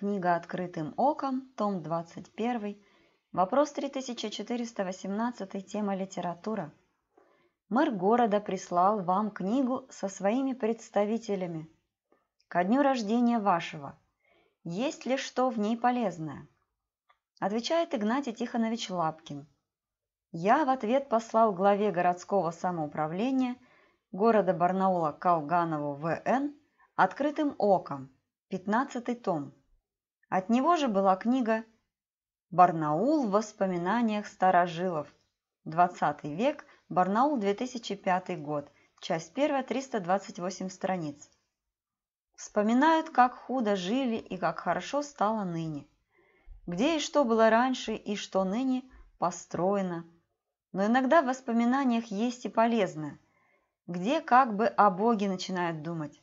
Книга «Открытым оком», том 21, вопрос 3418, тема «Литература». Мэр города прислал вам книгу со своими представителями. Ко дню рождения вашего. Есть ли что в ней полезное? Отвечает Игнатий Тихонович Лапкин. Я в ответ послал главе городского самоуправления города Барнаула Калганову В.Н. «Открытым оком», 15 том. От него же была книга «Барнаул в воспоминаниях старожилов. 20 век. Барнаул, 2005 год. Часть 1, 328 страниц». Вспоминают, как худо жили и как хорошо стало ныне. Где и что было раньше, и что ныне построено. Но иногда в воспоминаниях есть и полезное. Где как бы о Боге начинают думать.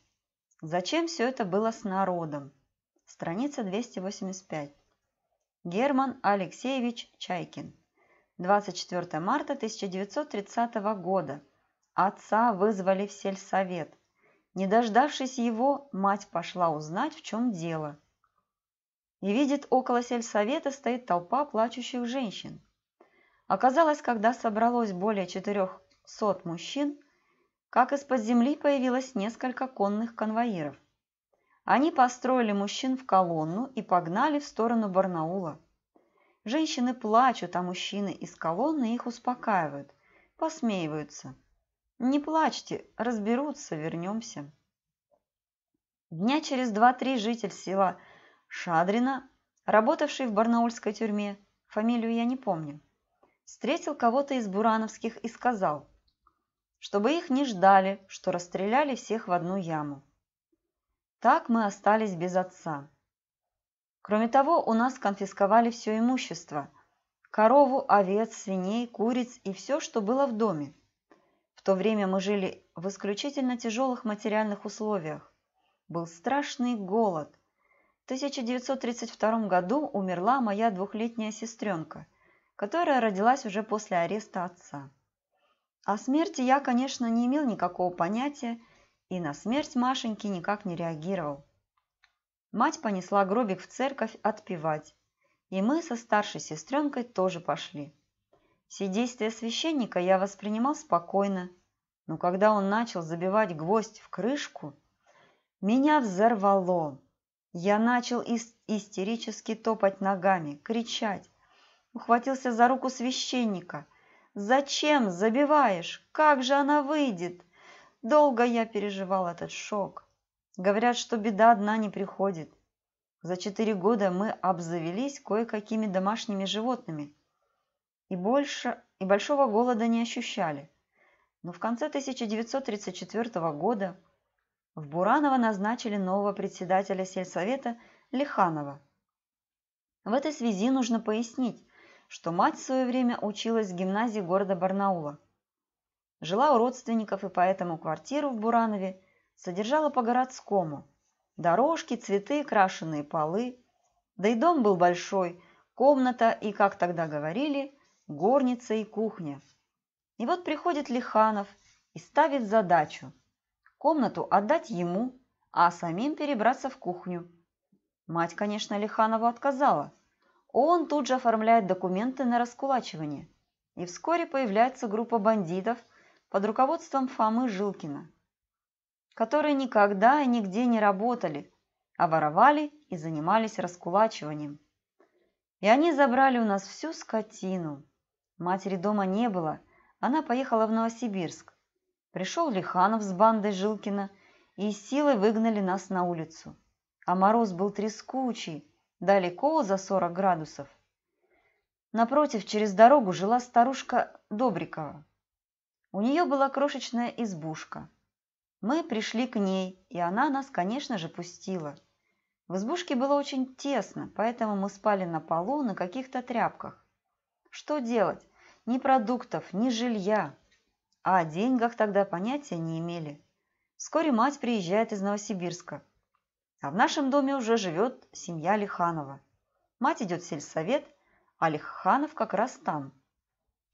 Зачем все это было с народом? Страница 285. Герман Алексеевич Чайкин. 24 марта 1930 года. Отца вызвали в сельсовет. Не дождавшись его, мать пошла узнать, в чем дело. И видит, около сельсовета стоит толпа плачущих женщин. Оказалось, когда собралось более 400 мужчин, как из-под земли появилось несколько конных конвоиров. Они построили мужчин в колонну и погнали в сторону Барнаула. Женщины плачут, а мужчины из колонны их успокаивают, посмеиваются. «Не плачьте, разберутся, вернемся». Дня через два-три житель села Шадрина, работавший в барнаульской тюрьме, фамилию я не помню, встретил кого-то из бурановских и сказал, чтобы их не ждали, что расстреляли всех в одну яму. Так мы остались без отца. Кроме того, у нас конфисковали все имущество – корову, овец, свиней, куриц и все, что было в доме. В то время мы жили в исключительно тяжелых материальных условиях. Был страшный голод. В 1932 году умерла моя двухлетняя сестренка, которая родилась уже после ареста отца. О смерти я, конечно, не имел никакого понятия и на смерть Машеньки никак не реагировал. Мать понесла гробик в церковь отпевать, и мы со старшей сестренкой тоже пошли. Все действия священника я воспринимал спокойно, но когда он начал забивать гвоздь в крышку, меня взорвало. Я начал истерически топать ногами, кричать. Ухватился за руку священника. «Зачем забиваешь? Как же она выйдет?» Долго я переживал этот шок. Говорят, что беда одна не приходит. За четыре года мы обзавелись кое-какими домашними животными и больше и большого голода не ощущали. Но в конце 1934 года в Бураново назначили нового председателя сельсовета Лиханова. В этой связи нужно пояснить, что мать в свое время училась в гимназии города Барнаула. Жила у родственников и поэтому квартиру в Буранове содержала по-городскому. Дорожки, цветы, крашеные полы. Да и дом был большой, комната и, как тогда говорили, горница и кухня. И вот приходит Лиханов и ставит задачу комнату отдать ему, а самим перебраться в кухню. Мать, конечно, Лиханову отказала. Он тут же оформляет документы на раскулачивание. И вскоре появляется группа бандитов – под руководством Фомы Жилкина, которые никогда и нигде не работали, а воровали и занимались раскулачиванием. И они забрали у нас всю скотину. Матери дома не было, она поехала в Новосибирск. Пришел Лиханов с бандой Жилкина и силой выгнали нас на улицу. А мороз был трескучий, далеко за 40 градусов. Напротив, через дорогу жила старушка Добрикова. У нее была крошечная избушка. Мы пришли к ней, и она нас, конечно же, пустила. В избушке было очень тесно, поэтому мы спали на полу на каких-то тряпках. Что делать? Ни продуктов, ни жилья. А о деньгах тогда понятия не имели. Вскоре мать приезжает из Новосибирска. А в нашем доме уже живет семья Лиханова. Мать идет в сельсовет, а Лиханов как раз там.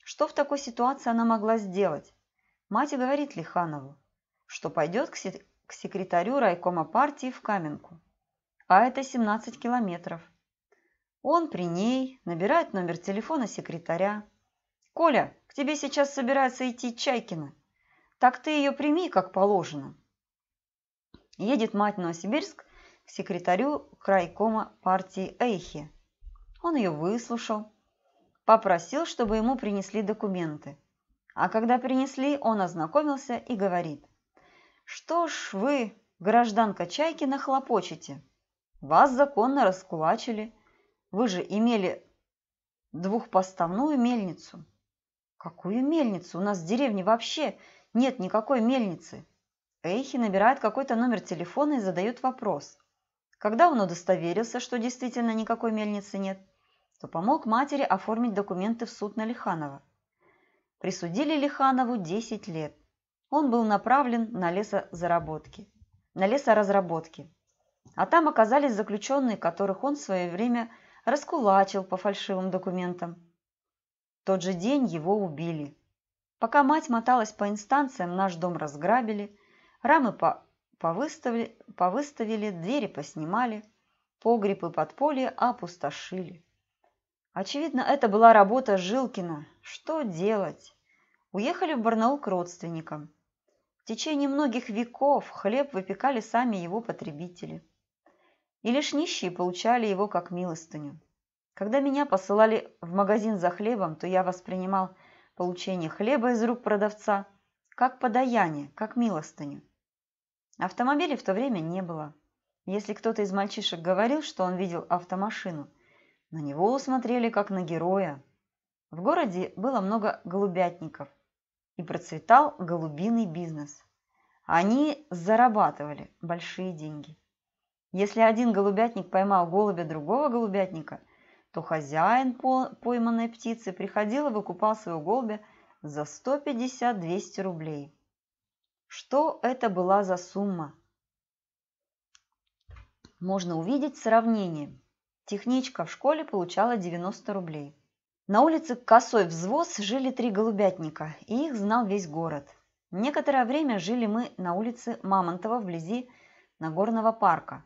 Что в такой ситуации она могла сделать? Мать говорит Лиханову, что пойдет к, секретарю райкома партии в Каменку. а это 17 километров. Он при ней набирает номер телефона секретаря. «Коля, к тебе сейчас собирается идти Чайкина. Так ты ее прими, как положено». Едет мать в Новосибирск к секретарю крайкома партии Эйхи. Он ее выслушал, попросил, чтобы ему принесли документы. А когда принесли, он ознакомился и говорит, «Что ж вы, гражданка Чайкина, хлопочете? Вас законно раскулачили. Вы же имели двухпоставную мельницу». «Какую мельницу? У нас в деревне вообще нет никакой мельницы». Эйхи набирает какой-то номер телефона и задает вопрос. Когда он удостоверился, что действительно никакой мельницы нет, то помог матери оформить документы в суд на Лиханова. Присудили Лиханову 10 лет. Он был направлен на лесозаработки, на лесоразработки. А там оказались заключенные, которых он в свое время раскулачил по фальшивым документам. В тот же день его убили. Пока мать моталась по инстанциям, наш дом разграбили, рамы по повыставили, повыставили, двери поснимали, погреб и подполье опустошили. Очевидно, это была работа Жилкина. Что делать? Уехали в Барнаул к родственникам. В течение многих веков хлеб выпекали сами его потребители. И лишь нищие получали его как милостыню. Когда меня посылали в магазин за хлебом, то я воспринимал получение хлеба из рук продавца как подаяние, как милостыню. Автомобилей в то время не было. Если кто-то из мальчишек говорил, что он видел автомашину – на него усмотрели как на героя. В городе было много голубятников, и процветал голубиный бизнес. Они зарабатывали большие деньги. Если один голубятник поймал голубя другого голубятника, то хозяин пойманной птицы приходил и выкупал своего голубя за 150-200 рублей. Что это была за сумма? Можно увидеть сравнение. Техничка в школе получала 90 рублей. На улице Косой взвоз жили три голубятника, и их знал весь город. Некоторое время жили мы на улице Мамонтова вблизи Нагорного парка.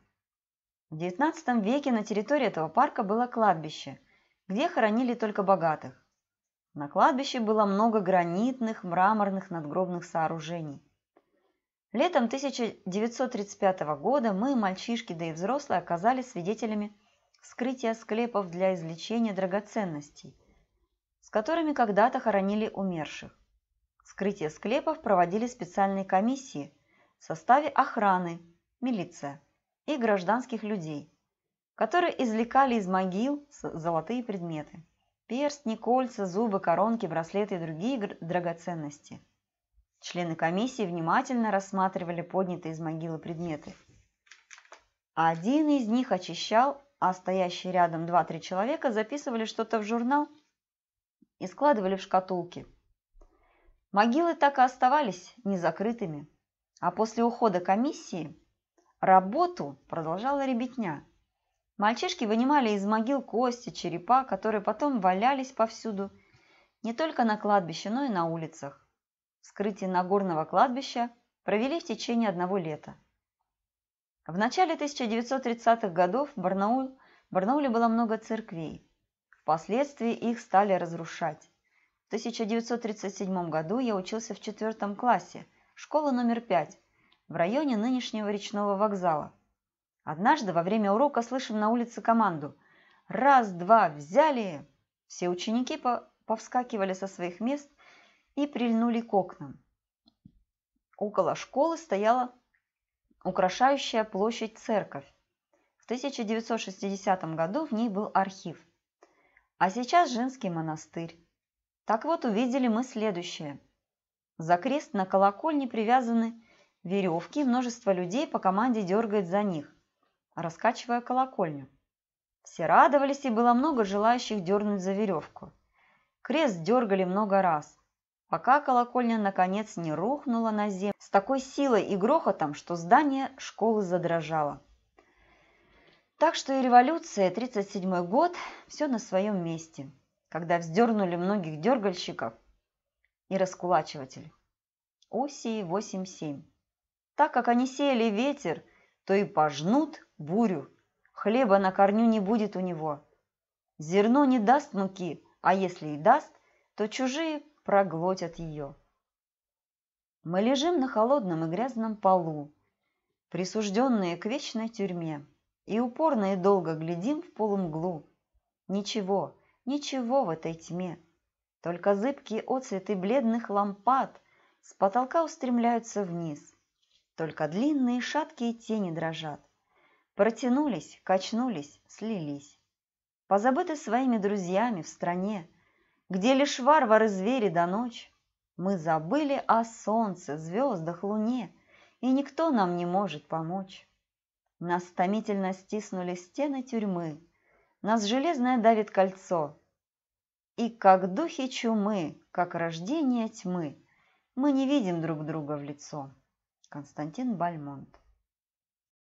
В XIX веке на территории этого парка было кладбище, где хоронили только богатых. На кладбище было много гранитных, мраморных надгробных сооружений. Летом 1935 года мы, мальчишки, да и взрослые, оказались свидетелями вскрытие склепов для извлечения драгоценностей, с которыми когда-то хоронили умерших. Вскрытие склепов проводили специальные комиссии в составе охраны, милиция и гражданских людей, которые извлекали из могил золотые предметы – перстни, кольца, зубы, коронки, браслеты и другие драгоценности. Члены комиссии внимательно рассматривали поднятые из могилы предметы. Один из них очищал а стоящие рядом два-три человека записывали что-то в журнал и складывали в шкатулки. Могилы так и оставались незакрытыми, а после ухода комиссии работу продолжала ребятня. Мальчишки вынимали из могил кости, черепа, которые потом валялись повсюду, не только на кладбище, но и на улицах. Вскрытие Нагорного кладбища провели в течение одного лета. В начале 1930-х годов в Барнаул, Барнауле было много церквей. Впоследствии их стали разрушать. В 1937 году я учился в четвертом классе, школа номер пять, в районе нынешнего речного вокзала. Однажды во время урока слышим на улице команду «Раз, два, взяли!» Все ученики повскакивали со своих мест и прильнули к окнам. Около школы стояла украшающая площадь церковь. В 1960 году в ней был архив, а сейчас женский монастырь. Так вот, увидели мы следующее. За крест на колокольне привязаны веревки, множество людей по команде дергает за них, раскачивая колокольню. Все радовались, и было много желающих дернуть за веревку. Крест дергали много раз пока колокольня наконец не рухнула на землю с такой силой и грохотом, что здание школы задрожало. Так что и революция, 37 год, все на своем месте, когда вздернули многих дергальщиков и раскулачивателей. Осии 8-7. Так как они сеяли ветер, то и пожнут бурю хлеба на корню не будет у него. Зерно не даст муки, а если и даст, то чужие проглотят ее. Мы лежим на холодном и грязном полу, присужденные к вечной тюрьме, и упорно и долго глядим в полумглу. Ничего, ничего в этой тьме, только зыбкие отцветы бледных лампад с потолка устремляются вниз, только длинные шаткие тени дрожат, протянулись, качнулись, слились. Позабыты своими друзьями в стране, где лишь варвары-звери до ночь, мы забыли о солнце, звездах, луне, и никто нам не может помочь. Нас томительно стиснули стены тюрьмы, нас железное давит кольцо. И как духи чумы, как рождение тьмы, мы не видим друг друга в лицо. Константин Бальмонт